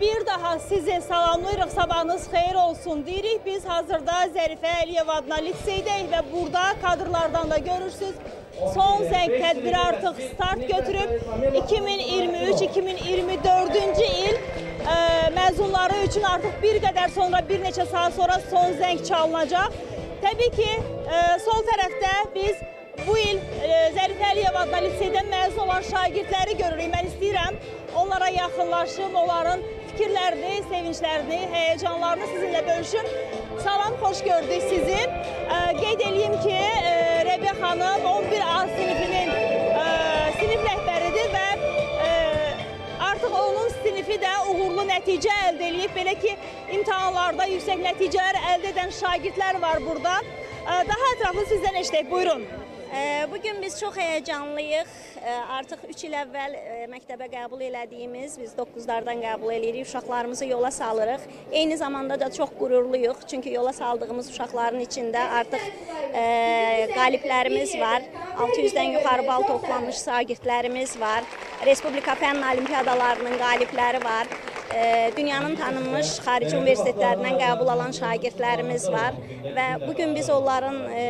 bir daha sizi salamlayırıq. Sabahınız xeyir olsun deyirik. Biz hazırda Zərifə Əliyev adına liseydəyik və burada kadrlardan da görürsünüz. Son zəng tədbiri artıq start götürüb 2023-2024-cü il ə, məzunları üçün artıq bir qədər sonra, bir neçə saat sonra son zəng çalınacaq. Təbii ki, ə, sol tərəfdə biz bu il ə, Zərifə Əliyev adına liseydən məzun olan şagirdləri görürük. Mən istəyirəm onlara yaxınlaşım, onların fikirlərini, sevinclərini, həyəcanlarını sizinlə bölüşüm. Salam, xoş gördük sizi. Qeyd eləyim ki, Rəbiyə xanım 11A sinifinin sinif rəhbəridir və artıq onun sinifi də uğurlu nəticə əldə eləyib. Belə ki, imtahanlarda yüksək nəticələr əldə edən şagirdlər var burada. Daha ətraflı sizdən eşidək. Buyurun. Bugün biz çox həyəcanlıyıq. Artıq 3 il əvvəl e, məktəbə qəbul elədiyimiz, biz 9-lardan qəbul eləyirik, uşaqlarımızı yola salırıq. Eyni zamanda da çox qürurluyuq, çünki yola saldığımız uşaqların içində artıq e, qaliblərimiz var. 600-dən yuxarı bal toplamış şagirdlərimiz var. Respublika fənn olimpiadalarının qalibləri var. Dünyanın tanınmış xarici universitetlərindən qəbul alan şagirdlərimiz var və bu gün biz onların e,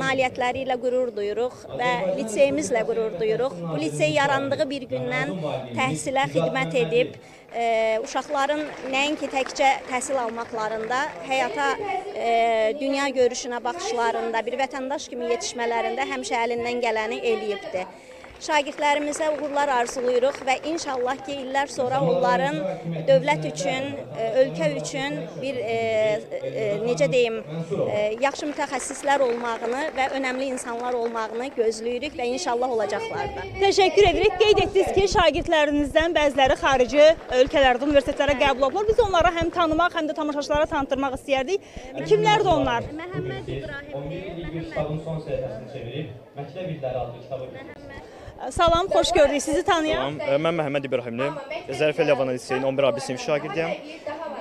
nailiyyətləri ilə qürur duyuruq və liseyimizlə qürur duyuruq. Bu lisey yarandığı bir gündən təhsilə xidmət edib, e, uşaqların nəinki təkcə təhsil almaqlarında, həyata e, dünya görüşünə baxışlarında, bir vətəndaş kimi yetişmələrində həmişə əlindən gələni eləyibdir. Şagirdlərimizə uğurlar arzulayırıq və inşallah ki, illər sonra onların dövlət üçün, e, ölkə üçün bir e, e, necə deyim, yaxşı mütəxəssislər olmağını və önəmli insanlar olmağını gözləyirik və inşallah olacaqlar da. Təşəkkür edirik. Qeyd etdiniz ki, şagirdlərinizdən bəziləri xarici ölkələrdə universitetlərə qəbul olublar. Biz onları həm tanımaq, həm də tamaşaçılara tanıtdırmaq istəyərdik. Kimlərdir onlar? Məhəmməd İbrahimdir. 11 kitabın son səhifəsini çevirib, Məktəb illəri adlı kitabı Salam, xoş gördük. Sizi tanıyaq. Salam, mən Məhəmməd İbrahimli, Zərifə Ləvan liseyinin 11 AB sinif şagirdiyəm.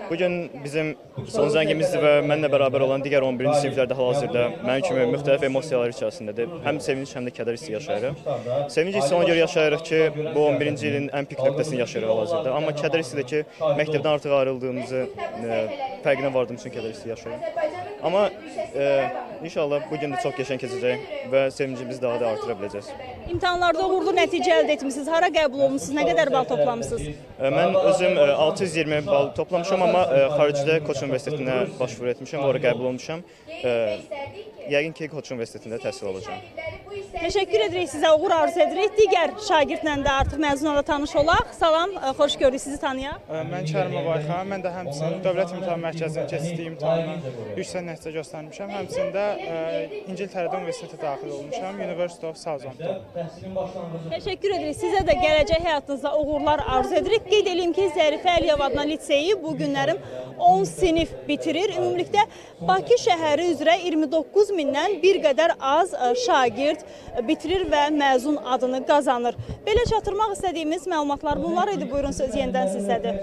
Bu gün bizim son zəngimizdir və mənlə bərabər olan digər 11-ci siniflər də hal-hazırda mənim kimi müxtəlif emosiyalar içərisindədir. Həm sevinc, həm də kədər hissi yaşayırıq. Sevinc hissi ona görə yaşayırıq ki, bu 11-ci ilin ən pik nöqtəsini yaşayırıq hal-hazırda. Amma kədər hissi də ki, məktəbdən artıq ayrıldığımızı e, fərqinə vardığım üçün kədər hissi yaşayıram. Amma e, inşallah bu gün də çox qəşəng keçəcək və sevincimizi daha da artıra biləcəyik. İmtahanlarda uğurlu nəticə əldə etmisiniz. Hara qəbul olmusunuz? Nə qədər bal toplamısınız? E, Mən özüm e, 620 bal toplamışam, amma e, xaricdə Koç Universitetinə başvuru etmişəm, ora qəbul olmuşam. E, Yəqin ki, Koç Universitetində təhsil alacağam. Təşəkkür edirik sizə, uğur arzu edirik. Digər şagirdlə də artıq məzunla da tanış olaq. Salam, ə, xoş gördük sizi tanıyaq. Mən Kərim Abayxan, mən də həmçinin Dövlət İmtahan Mərkəzinin keçdiyi imtahandan yüksək nəticə göstərmişəm. Həmçində ə, İngiltərədə universitetə daxil olmuşam, University of Southampton. Təşəkkür edirik. Sizə də gələcək həyatınızda uğurlar arzu edirik. Qeyd edeyim ki, Zərifə Əliyev adına liseyi bu günlərim 10 sinif bitirir. Ümumilikdə Bakı şəhəri üzrə 29 mindən bir qədər az şagird bitirir və məzun adını qazanır. Belə çatdırmaq istədiyimiz məlumatlar bunlar idi. Buyurun söz yenidən sizdədir.